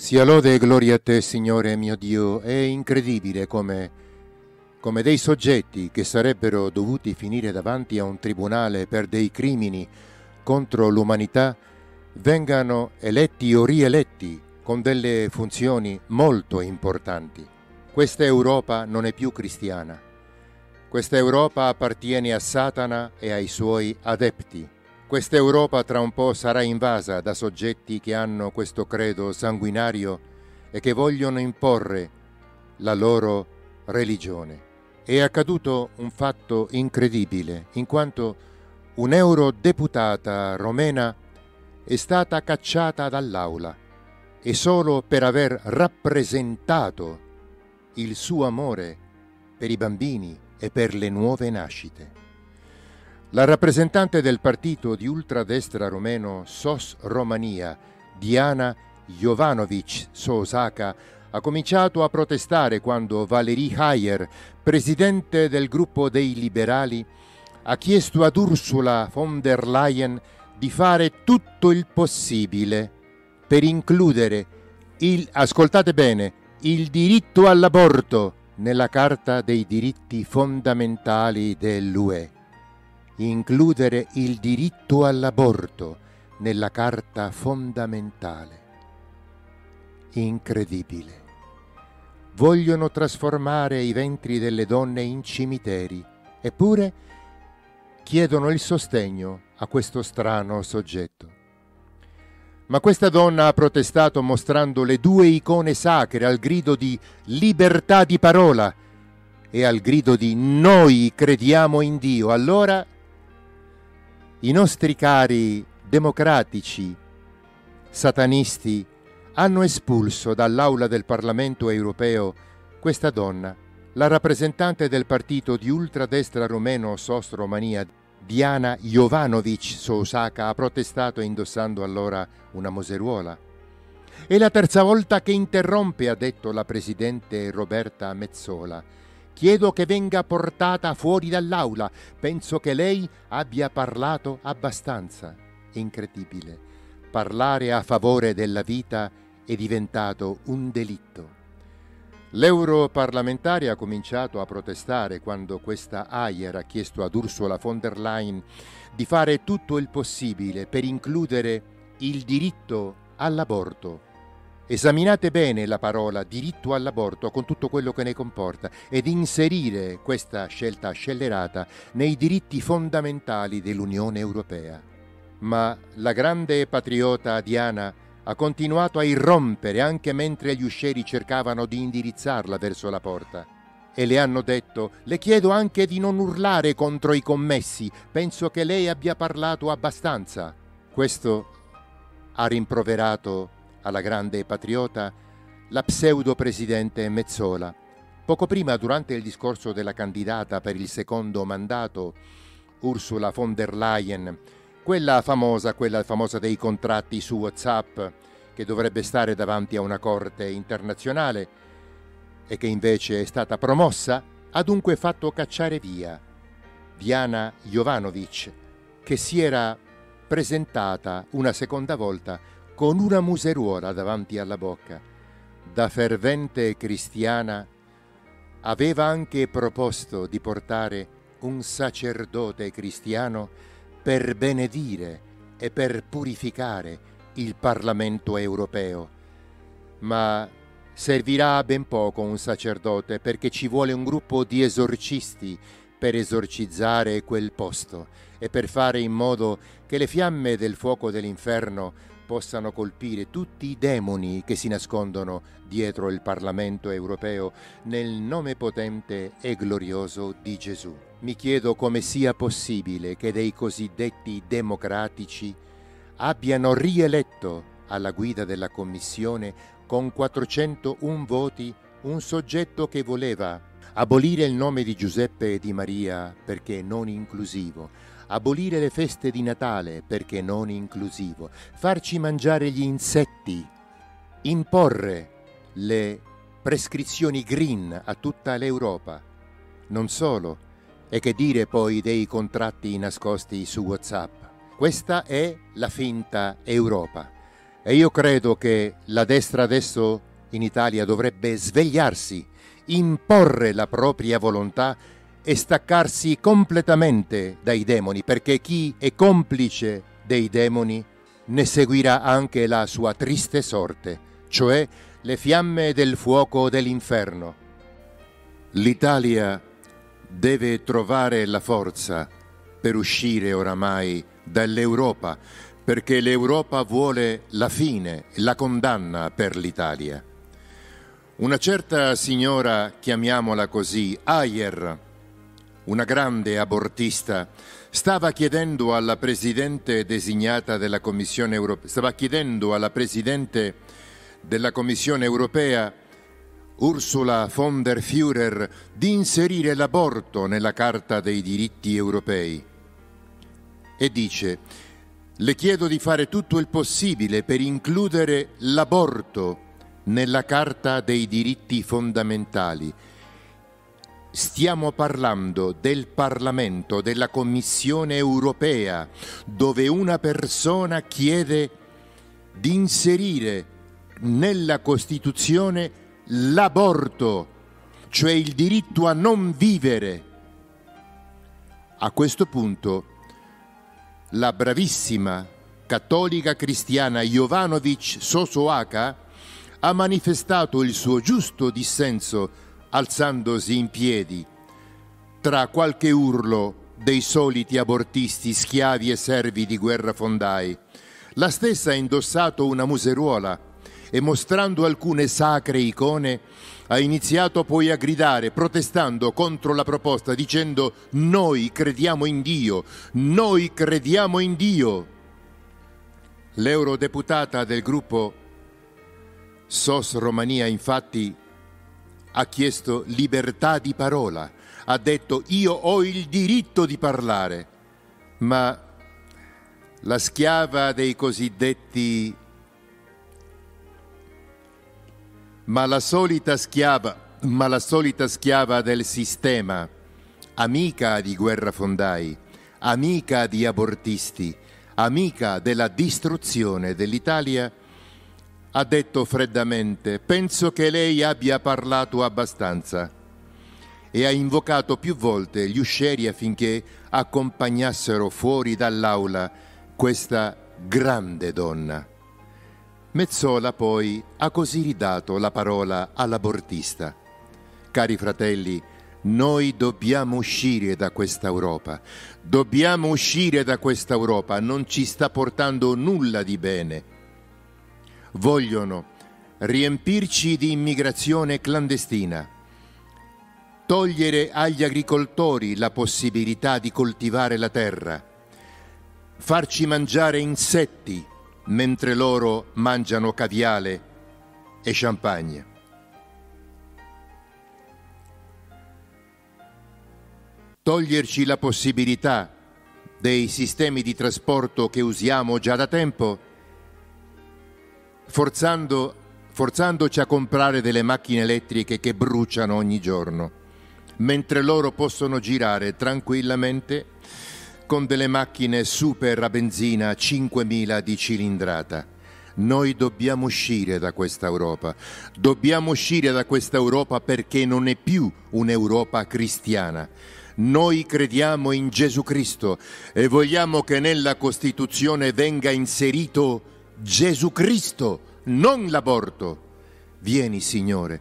Sia lode e gloria a te, Signore mio Dio. È incredibile come, come dei soggetti che sarebbero dovuti finire davanti a un tribunale per dei crimini contro l'umanità vengano eletti o rieletti con delle funzioni molto importanti. Questa Europa non è più cristiana. Questa Europa appartiene a Satana e ai suoi adepti. Questa Europa tra un po' sarà invasa da soggetti che hanno questo credo sanguinario e che vogliono imporre la loro religione. È accaduto un fatto incredibile, in quanto un'eurodeputata romena è stata cacciata dall'aula e solo per aver rappresentato il suo amore per i bambini e per le nuove nascite. La rappresentante del partito di ultradestra romeno SOS Romania, Diana Jovanovic Sosaka, ha cominciato a protestare quando Valérie Hayer, presidente del gruppo dei liberali, ha chiesto ad Ursula von der Leyen di fare tutto il possibile per includere il, ascoltate bene, il diritto all'aborto nella Carta dei diritti fondamentali dell'UE. Includere il diritto all'aborto nella Carta fondamentale. Incredibile. Vogliono trasformare i ventri delle donne in cimiteri, eppure chiedono il sostegno a questo strano soggetto. Ma questa donna ha protestato mostrando le due icone sacre al grido di libertà di parola e al grido di noi crediamo in Dio. Allora i nostri cari democratici, satanisti, hanno espulso dall'aula del Parlamento europeo questa donna, la rappresentante del partito di ultradestra romeno SOS Romania Diana Jovanovic Sosaka ha protestato indossando allora una moseruola. È la terza volta che interrompe, ha detto la presidente Roberta Mezzola. Chiedo che venga portata fuori dall'aula. Penso che lei abbia parlato abbastanza. Incredibile. Parlare a favore della vita è diventato un delitto. L'europarlamentare ha cominciato a protestare quando questa Ayer ha chiesto ad Ursula von der Leyen di fare tutto il possibile per includere il diritto all'aborto. Esaminate bene la parola diritto all'aborto con tutto quello che ne comporta ed inserire questa scelta scellerata nei diritti fondamentali dell'Unione Europea. Ma la grande patriota Diana ha continuato a irrompere anche mentre gli uscieri cercavano di indirizzarla verso la porta. E le hanno detto, le chiedo anche di non urlare contro i commessi, penso che lei abbia parlato abbastanza. Questo ha rimproverato alla grande patriota la pseudo presidente Mezzola. Poco prima, durante il discorso della candidata per il secondo mandato, Ursula von der Leyen, quella famosa, quella famosa dei contratti su WhatsApp, che dovrebbe stare davanti a una corte internazionale e che invece è stata promossa, ha dunque fatto cacciare via Diana Jovanovic, che si era presentata una seconda volta con una museruola davanti alla bocca. Da fervente cristiana aveva anche proposto di portare un sacerdote cristiano per benedire e per purificare il Parlamento europeo. Ma servirà ben poco un sacerdote perché ci vuole un gruppo di esorcisti per esorcizzare quel posto e per fare in modo che le fiamme del fuoco dell'inferno possano colpire tutti i demoni che si nascondono dietro il Parlamento europeo nel nome potente e glorioso di Gesù. Mi chiedo come sia possibile che dei cosiddetti democratici abbiano rieletto alla guida della Commissione con 401 voti un soggetto che voleva abolire il nome di Giuseppe e di Maria perché non inclusivo, abolire le feste di Natale perché non inclusivo, farci mangiare gli insetti, imporre le prescrizioni green a tutta l'Europa. Non solo, e che dire poi dei contratti nascosti su WhatsApp. Questa è la finta Europa. E io credo che la destra adesso in Italia dovrebbe svegliarsi, imporre la propria volontà e staccarsi completamente dai demoni, perché chi è complice dei demoni ne seguirà anche la sua triste sorte, cioè le fiamme del fuoco dell'inferno. L'Italia deve trovare la forza per uscire oramai dall'Europa, perché l'Europa vuole la fine, la condanna per l'Italia. Una certa signora, chiamiamola così, Ayer, una grande abortista, stava chiedendo alla Presidente designata della Commissione europea, stava chiedendo alla Presidente della Commissione europea Ursula von der Führer di inserire l'aborto nella Carta dei diritti europei. E dice, le chiedo di fare tutto il possibile per includere l'aborto nella Carta dei diritti fondamentali. Stiamo parlando del Parlamento, della Commissione europea, dove una persona chiede di inserire nella Costituzione l'aborto, cioè il diritto a non vivere. A questo punto la bravissima cattolica cristiana Jovanovic Sosoaka ha manifestato il suo giusto dissenso alzandosi in piedi tra qualche urlo dei soliti abortisti, schiavi e servi di guerra fondai. La stessa ha indossato una museruola e mostrando alcune sacre icone ha iniziato poi a gridare, protestando contro la proposta, dicendo noi crediamo in Dio, noi crediamo in Dio. L'eurodeputata del gruppo SOS Romania infatti ha chiesto libertà di parola, ha detto io ho il diritto di parlare, ma la schiava dei cosiddetti ma la solita schiava, ma la solita schiava del sistema, amica di guerrafondai, amica di abortisti, amica della distruzione dell'Italia, ha detto freddamente, penso che lei abbia parlato abbastanza e ha invocato più volte gli uscieri affinché accompagnassero fuori dall'aula questa grande donna. Mezzola poi ha così ridato la parola all'abortista. Cari fratelli, noi dobbiamo uscire da questa Europa, dobbiamo uscire da questa Europa, non ci sta portando nulla di bene. Vogliono riempirci di immigrazione clandestina, togliere agli agricoltori la possibilità di coltivare la terra, farci mangiare insetti, mentre loro mangiano caviale e champagne. Toglierci la possibilità dei sistemi di trasporto che usiamo già da tempo, forzando, forzandoci a comprare delle macchine elettriche che bruciano ogni giorno, mentre loro possono girare tranquillamente con delle macchine super a benzina 5.000 di cilindrata. Noi dobbiamo uscire da questa Europa. Dobbiamo uscire da questa Europa perché non è più un'Europa cristiana. Noi crediamo in Gesù Cristo e vogliamo che nella Costituzione venga inserito Gesù Cristo, non l'aborto. Vieni, Signore,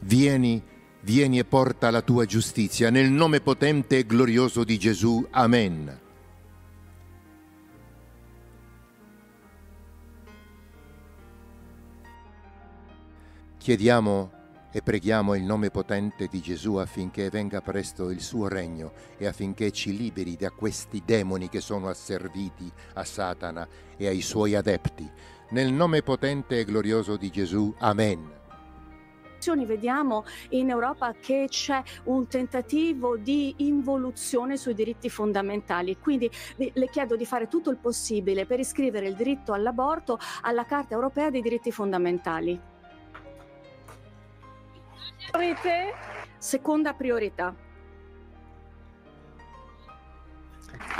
vieni, vieni e porta la tua giustizia. Nel nome potente e glorioso di Gesù. Amen. Chiediamo e preghiamo il nome potente di Gesù affinché venga presto il suo regno e affinché ci liberi da questi demoni che sono asserviti a Satana e ai suoi adepti. Nel nome potente e glorioso di Gesù. Amen vediamo in Europa che c'è un tentativo di involuzione sui diritti fondamentali. Quindi le chiedo di fare tutto il possibile per iscrivere il diritto all'aborto alla Carta europea dei diritti fondamentali. Seconda priorità.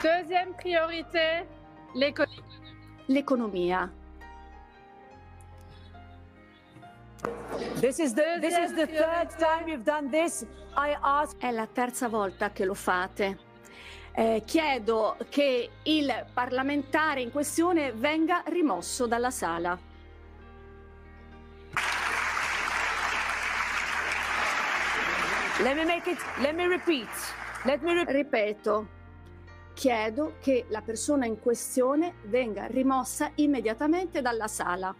Deuxième priorité, l'economia. Ah. This is the, this is the third time you've done this. I ask... È la terza volta che lo fate. Eh, chiedo che il parlamentare in questione venga rimosso dalla sala. Let me make it, let me repeat. Let me repeat. Ripeto, chiedo che la persona in questione venga rimossa immediatamente dalla sala.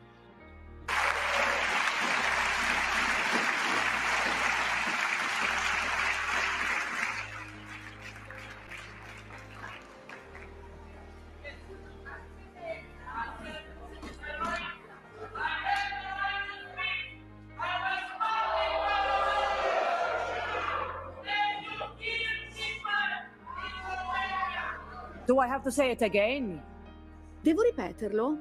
Do I have to say it again? Devo ripeterlo?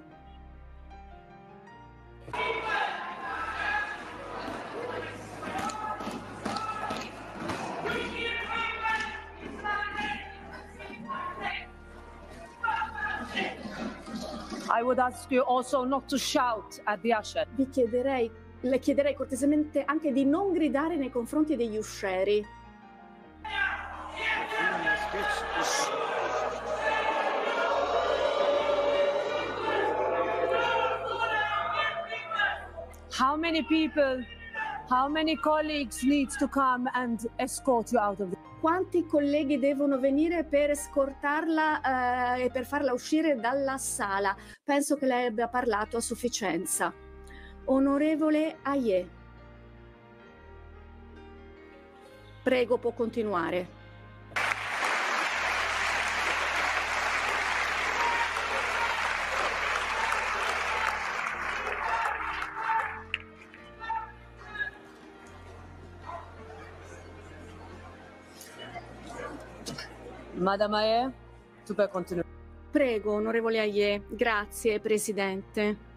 I would ask you also not to shout at the usher. Vi chiederei, le chiederei cortesemente anche di non gridare nei confronti degli uscieri. How many people, how many colleagues needs to come and escort you out of the Quanti colleghi devono venire per scortarla eh, e per farla uscire dalla sala? Penso che lei abbia parlato a sufficienza. Onorevole Aie. Prego, può continuare. Madame Ayer, tu puoi continuare. Prego, onorevole Aie. Grazie, Presidente.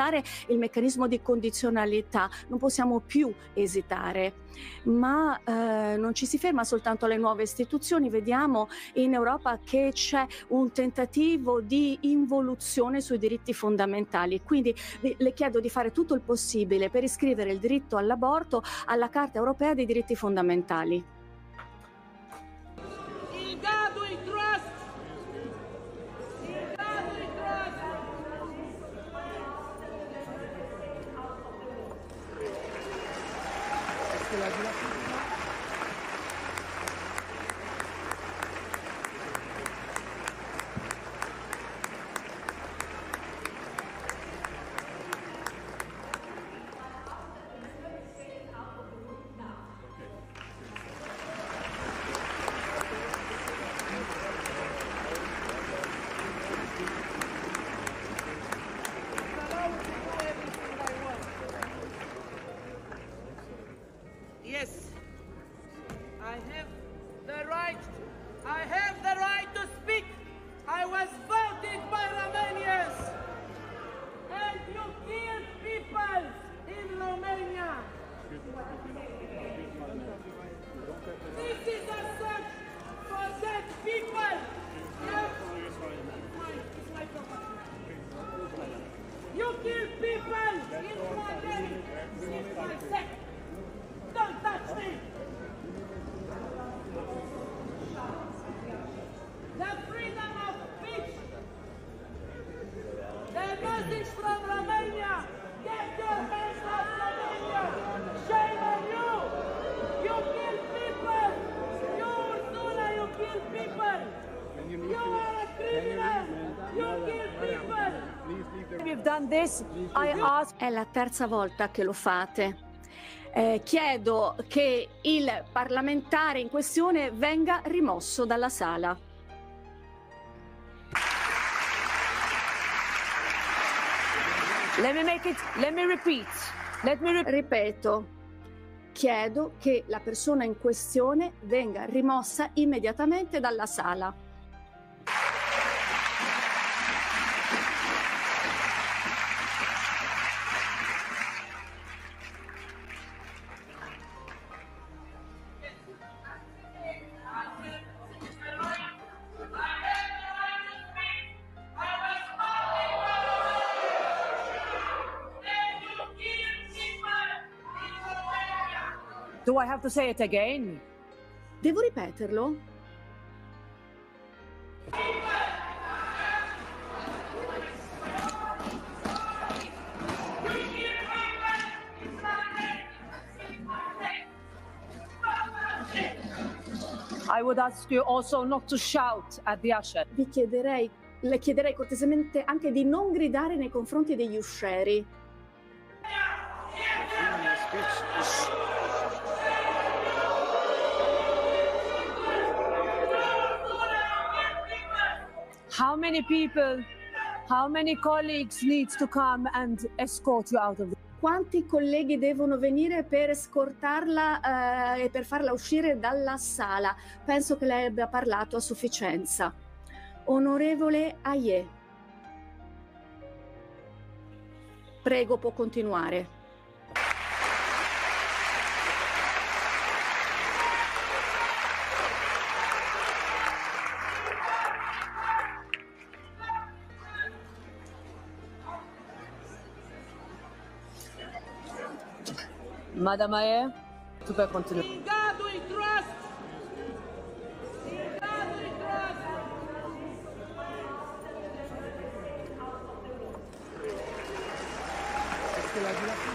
Rispettare il meccanismo di condizionalità, non possiamo più esitare. Ma eh, non ci si ferma soltanto alle nuove istituzioni, vediamo in Europa che c'è un tentativo di involuzione sui diritti fondamentali. Quindi le chiedo di fare tutto il possibile per iscrivere il diritto all'aborto alla Carta europea dei diritti fondamentali. È la terza volta che lo fate. Eh, chiedo che il parlamentare in questione venga rimosso dalla sala. Let me make it, let me repeat. Let me re Ripeto, chiedo che la persona in questione venga rimossa immediatamente dalla sala. Have to say it again? Devo ripeterlo? I would ask you also not to shout at the usher. Vi chiederei, le chiederei cortesemente anche di non gridare nei confronti degli uscieri. How many people, how many colleagues needs to come and escort you out of the quanti colleghi devono venire per scortarla eh, e per farla uscire dalla sala? Penso che lei abbia parlato a sufficienza. Onorevole Aie. Prego, può continuare. Madame Ayer, tu peux continuer. Obrigado e trust. Obrigado e trust.